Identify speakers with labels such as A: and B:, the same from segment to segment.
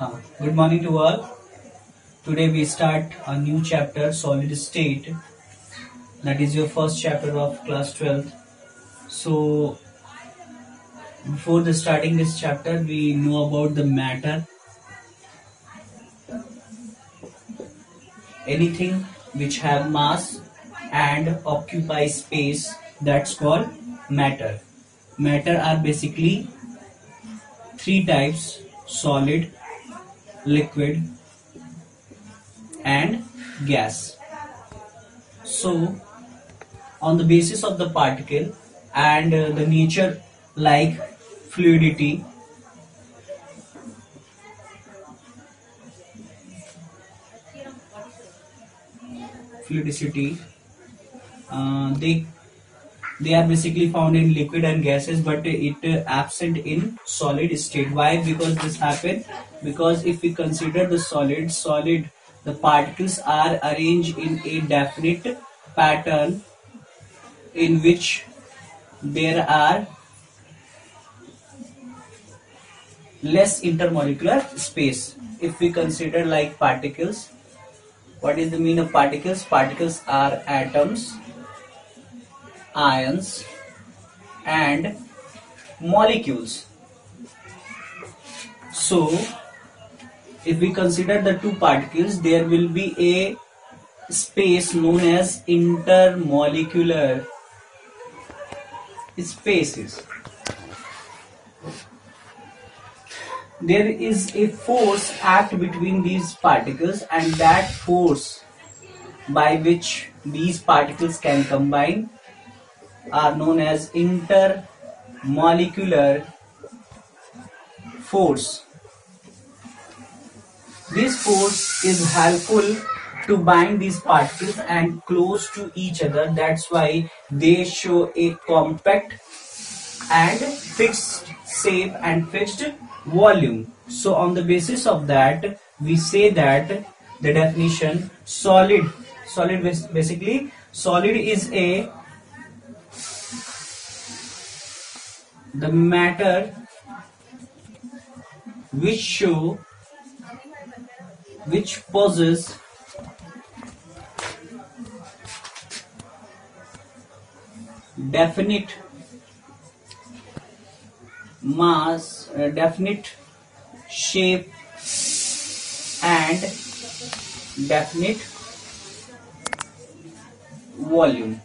A: Uh, good morning to all. Today we start a new chapter, solid state. That is your first chapter of class 12th. So, before the starting this chapter, we know about the matter. Anything which have mass and occupy space, that's called matter. Matter are basically three types solid liquid and gas. So on the basis of the particle and uh, the nature like fluidity fluidicity uh, they they are basically found in liquid and gases but it uh, absent in solid state. Why? Because this happen because if we consider the solid solid the particles are arranged in a definite pattern in which there are less intermolecular space. If we consider like particles what is the mean of particles? Particles are atoms ions and molecules. So, if we consider the two particles, there will be a space known as intermolecular spaces. There is a force act between these particles and that force by which these particles can combine are known as intermolecular force. This force is helpful to bind these particles and close to each other. That's why they show a compact and fixed shape and fixed volume. So on the basis of that, we say that the definition solid, solid basically solid is a the matter which show which possess definite mass uh, definite shape and definite volume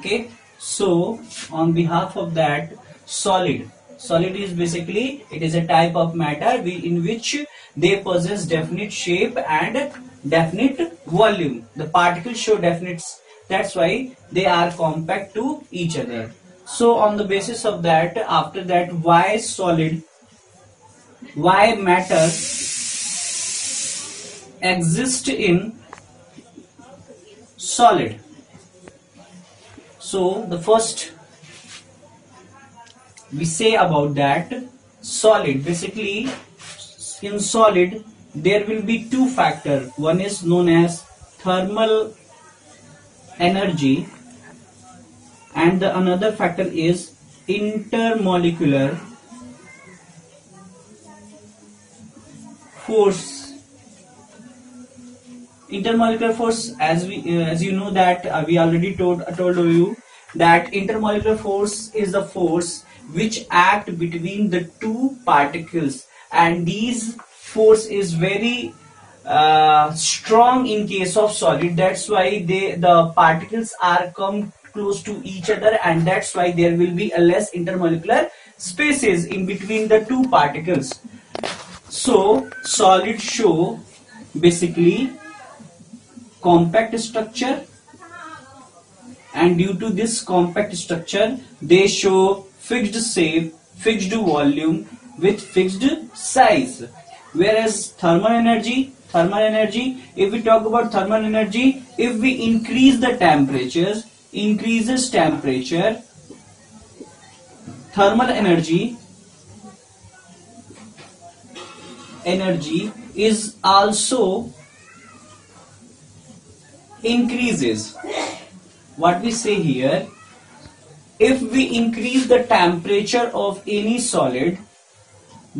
A: okay so on behalf of that solid. Solid is basically it is a type of matter in which they possess definite shape and definite volume. The particles show definite that's why they are compact to each other. So on the basis of that after that why solid? Why matter exist in solid so the first we say about that solid. Basically in solid there will be two factor. One is known as thermal energy and the another factor is intermolecular force intermolecular force as we uh, as you know that uh, we already told uh, told you that intermolecular force is the force which act between the two particles. And these force is very uh, strong in case of solid. That's why they the particles are come close to each other and that's why there will be a less intermolecular spaces in between the two particles. So solid show basically compact structure. And due to this compact structure they show fixed shape fixed volume with fixed size. Whereas thermal energy thermal energy if we talk about thermal energy if we increase the temperatures increases temperature thermal energy energy is also increases. What we say here if we increase the temperature of any solid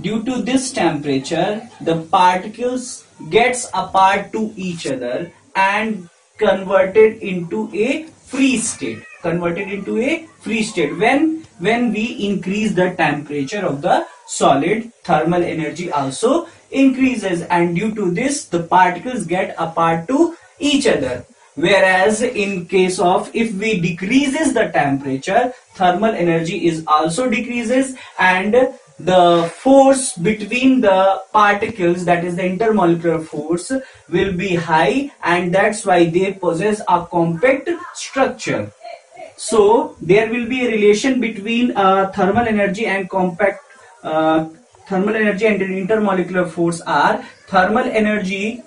A: due to this temperature the particles gets apart to each other and converted into a free state converted into a free state. When when we increase the temperature of the solid thermal energy also increases and due to this the particles get apart to each other whereas in case of if we decreases the temperature thermal energy is also decreases and the force between the particles that is the intermolecular force will be high and that's why they possess a compact structure. So there will be a relation between uh, thermal energy and compact uh, thermal energy and intermolecular force are thermal energy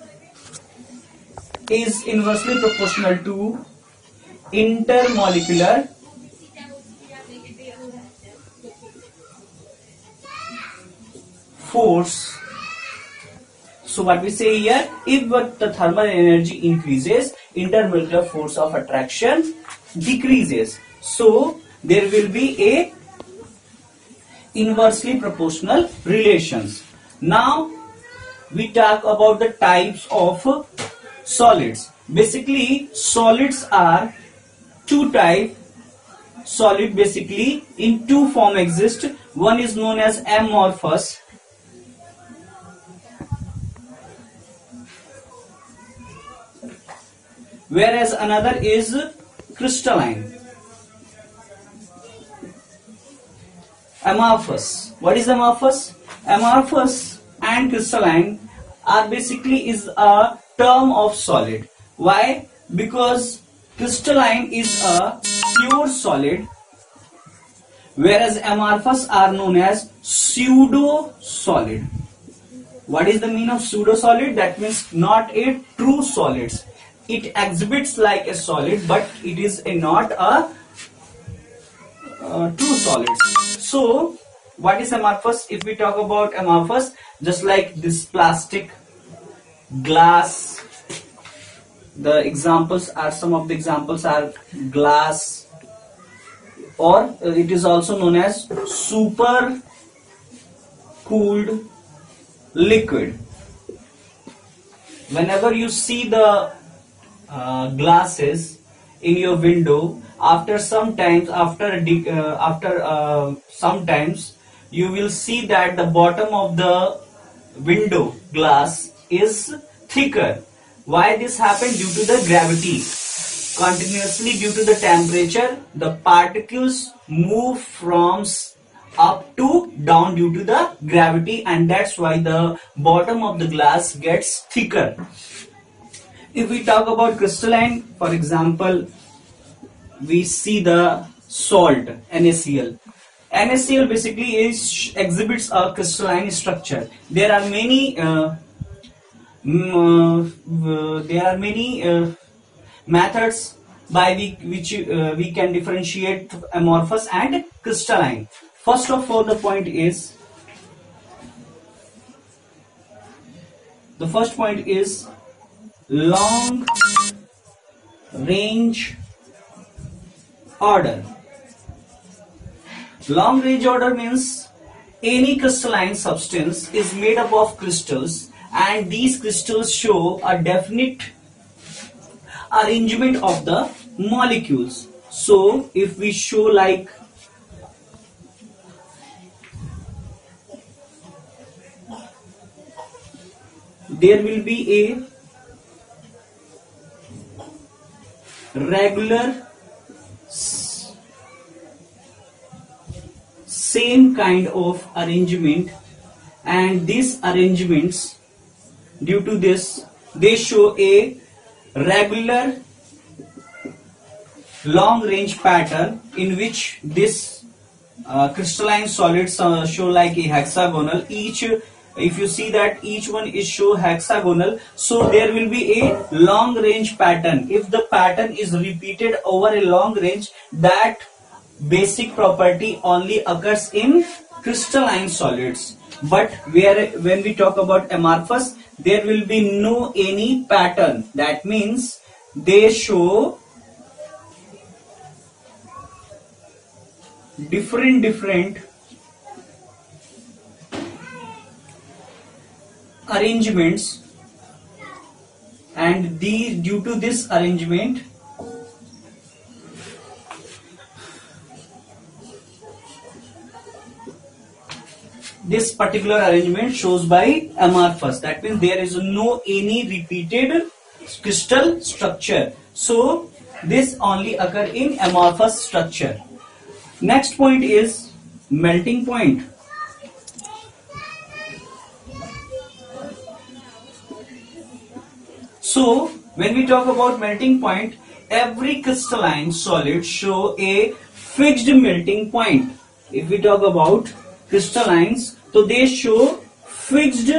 A: is inversely proportional to intermolecular force. So what we say here if the thermal energy increases intermolecular force of attraction decreases. So there will be a inversely proportional relations. Now we talk about the types of solids basically solids are two type solid basically in two form exist one is known as amorphous whereas another is crystalline. Amorphous. What is amorphous? Amorphous and crystalline are basically is a term of solid. Why? Because crystalline is a pure solid whereas amorphous are known as pseudo solid. What is the mean of pseudo solid? That means not a true solids it exhibits like a solid but it is a not a uh, true solid so what is amorphous if we talk about amorphous just like this plastic glass. The examples are some of the examples are glass. Or uh, it is also known as super cooled liquid. Whenever you see the uh, glasses in your window after some times after uh, after uh, sometimes you will see that the bottom of the window glass is thicker why this happened due to the gravity continuously due to the temperature the particles move from up to down due to the gravity and that's why the bottom of the glass gets thicker if we talk about crystalline, for example, we see the salt NaCl. NaCl basically is exhibits a crystalline structure. There are many uh, uh, there are many uh, methods by which uh, we can differentiate amorphous and crystalline. First of all, the point is the first point is long range order. Long range order means any crystalline substance is made up of crystals and these crystals show a definite arrangement of the molecules. So if we show like there will be a regular same kind of arrangement and these arrangements due to this they show a regular long range pattern in which this uh, crystalline solids uh, show like a hexagonal. Each if you see that each one is show hexagonal so there will be a long range pattern. If the pattern is repeated over a long range that basic property only occurs in crystalline solids. But where when we talk about amorphous there will be no any pattern. That means they show different different arrangements. And these due to this arrangement this particular arrangement shows by amorphous that means there is no any repeated crystal structure. So this only occur in amorphous structure. Next point is melting point. So when we talk about melting point, every crystalline solid show a fixed melting point. If we talk about crystallines, so they show fixed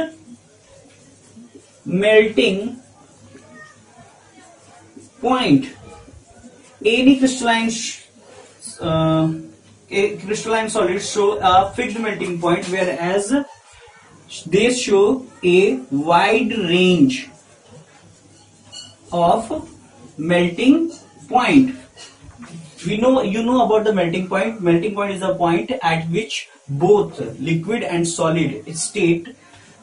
A: melting point. Any crystalline uh, crystalline solid show a fixed melting point, whereas they show a wide range of melting point. We know you know about the melting point. Melting point is a point at which both liquid and solid state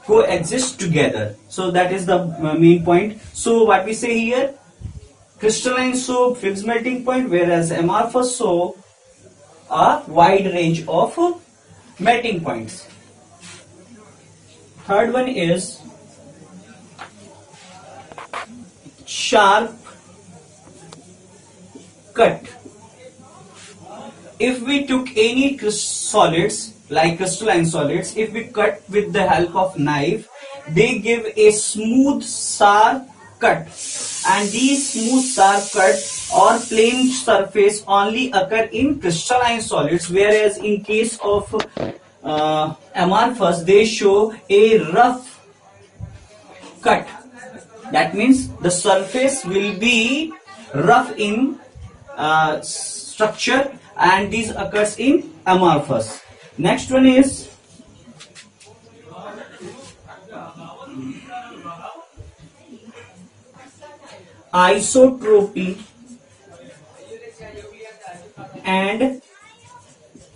A: coexist together. So that is the uh, main point. So what we say here, crystalline soap fixed melting point, whereas amorphous soap a wide range of melting points. Third one is sharp cut. If we took any solids like crystalline solids, if we cut with the help of knife, they give a smooth sharp cut. And these smooth sharp cut or plane surface only occur in crystalline solids whereas in case of uh, amorphous they show a rough cut. That means the surface will be rough in uh, structure and this occurs in amorphous. Next one is isotropy and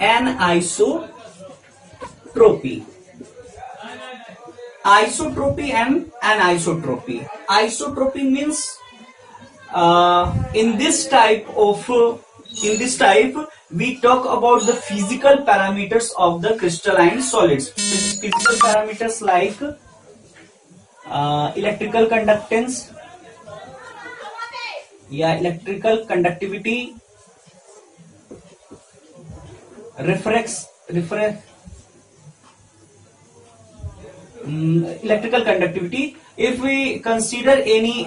A: anisotropy isotropy and anisotropy. Isotropy means uh, in this type of uh, in this type we talk about the physical parameters of the crystalline solids. Physical parameters like uh, electrical conductance, yeah, electrical conductivity, reflex, reflex um, electrical conductivity if we consider any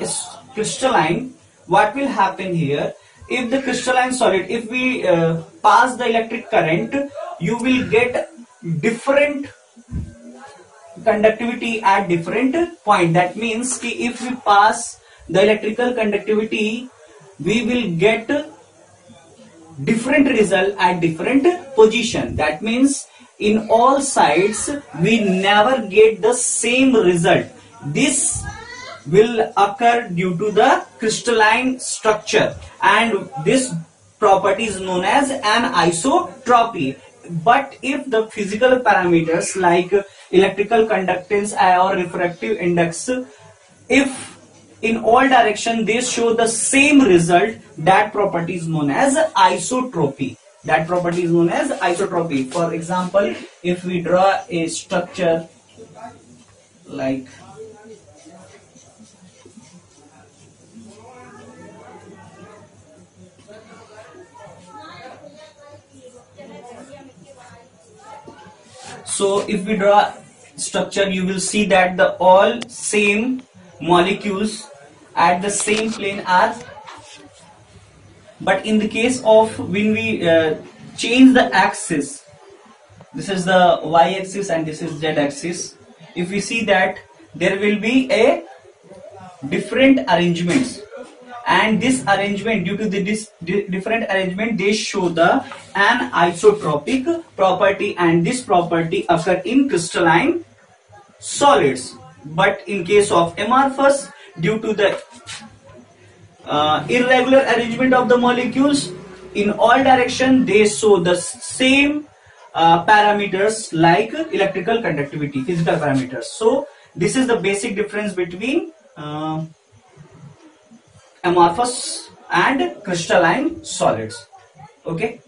A: crystalline what will happen here if the crystalline solid if we uh, pass the electric current you will get different conductivity at different point that means ki if we pass the electrical conductivity we will get different result at different position that means in all sides we never get the same result this will occur due to the crystalline structure. And this property is known as anisotropy. But if the physical parameters like electrical conductance or refractive index if in all direction they show the same result that property is known as isotropy. That property is known as isotropy. For example, if we draw a structure like so if we draw structure you will see that the all same molecules at the same plane are but in the case of when we uh, change the axis this is the y-axis and this is z-axis if we see that there will be a different arrangements and this arrangement due to the this different arrangement they show the anisotropic property and this property occur in crystalline solids but in case of amorphous due to the uh, irregular arrangement of the molecules in all direction they show the same uh, parameters like electrical conductivity, physical parameters. So this is the basic difference between uh, amorphous and crystalline solids. Okay.